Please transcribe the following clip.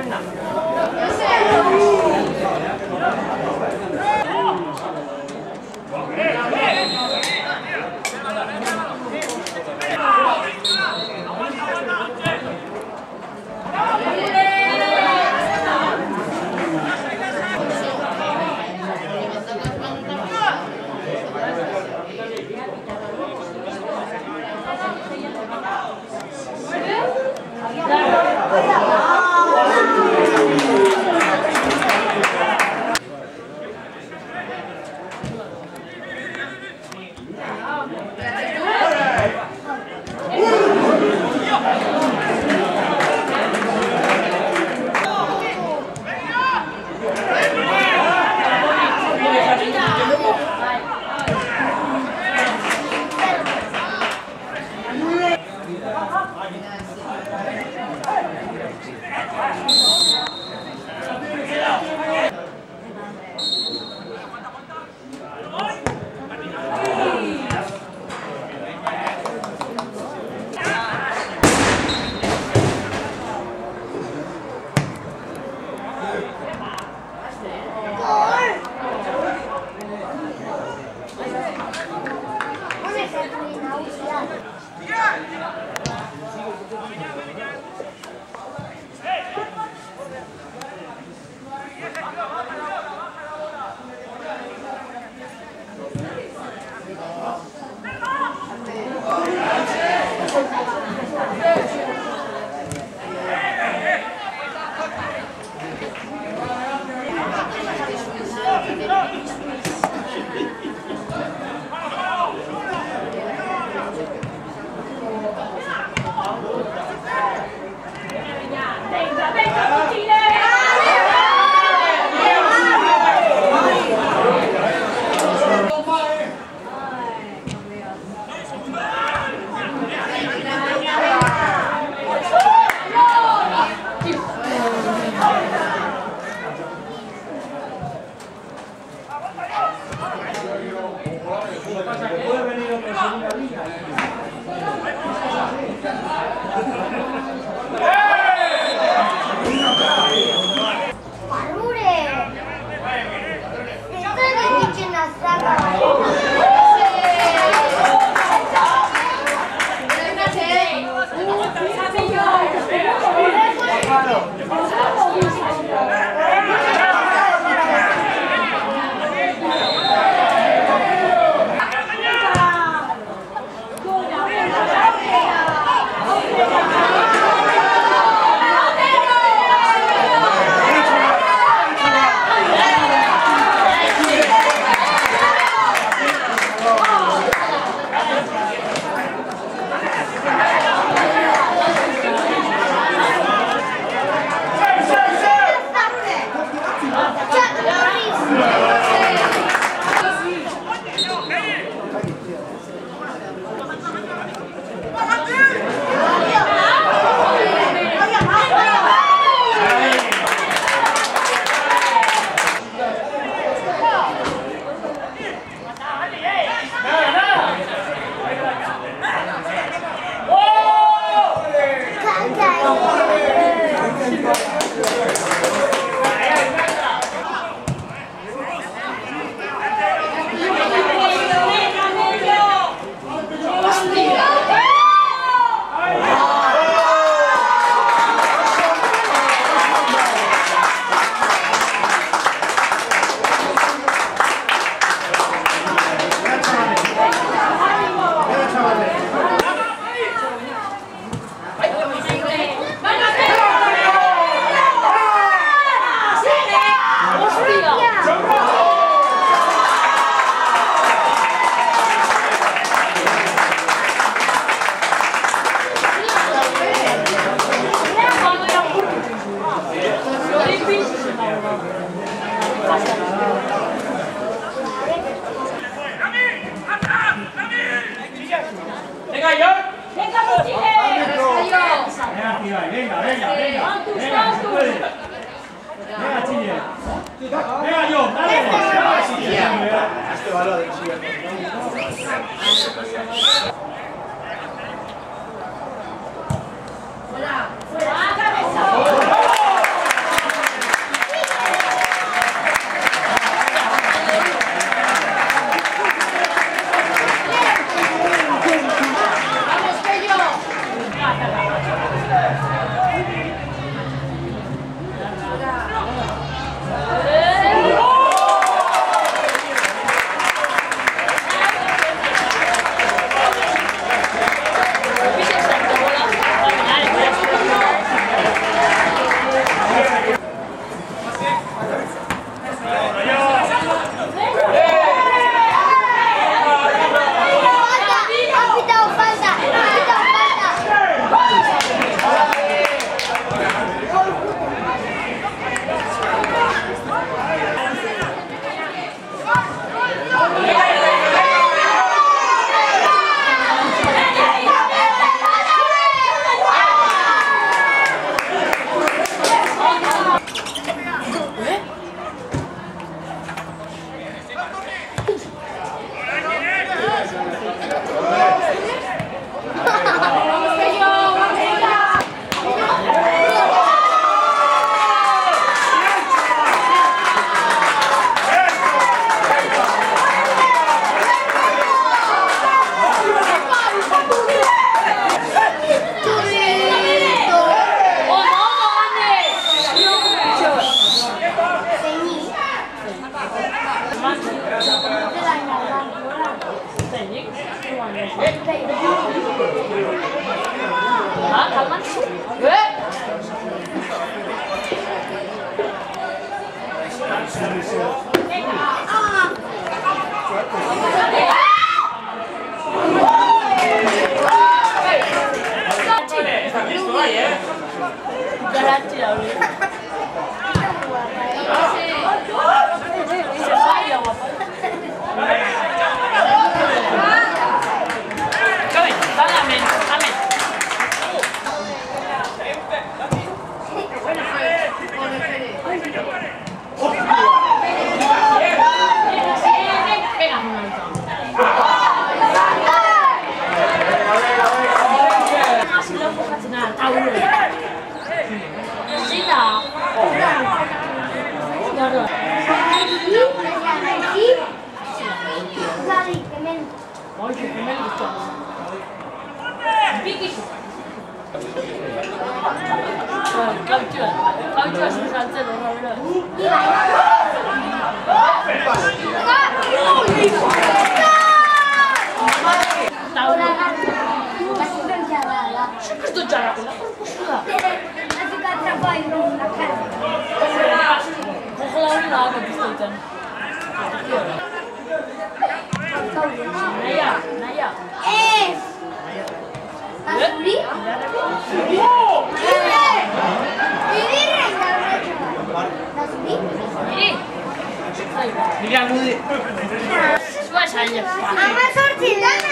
哎，Mario, dale. Este este este 아, 잠만 왜? 그렇지, Está listo, ahí, eh. Questo già quella corposura. Kakalaan na ako gusto dyan. Naya, Naya. Ini. Mira, Ludi. Mamá, sortidame.